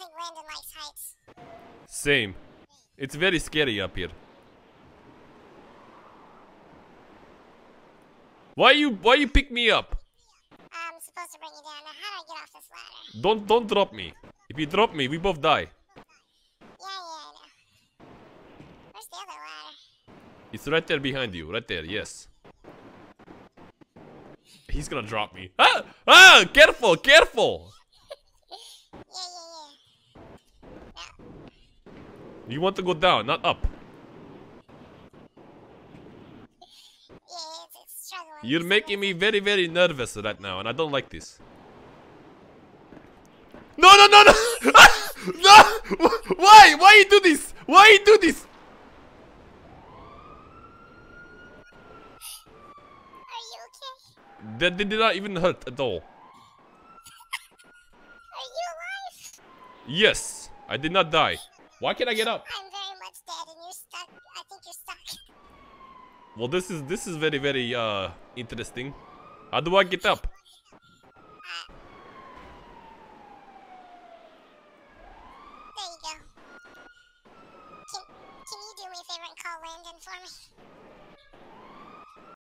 think Landon likes heights. Same. It's very scary up here. Why you why you pick me up? I'm supposed to bring you down. Now, how do I get off this ladder? Don't don't drop me. If you drop me, we both die. Yeah, yeah, I know. Where's the other ladder? It's right there behind you. Right there, yes. He's gonna drop me. Ah! Ah! Careful! Careful! You want to go down, not up. Yeah, it's, it's struggling. You're making me very, very nervous right now, and I don't like this. No, no, no, no! no! Why? Why you do this? Why you do this? Are you okay? That did not even hurt at all. Are you alive? Yes, I did not die. Why can't I get up? I'm very much dead and you're stuck. I think you're stuck. Well, this is this is very, very uh interesting. How do I get up? There you go. Can, can you do me a favor and call Landon for me?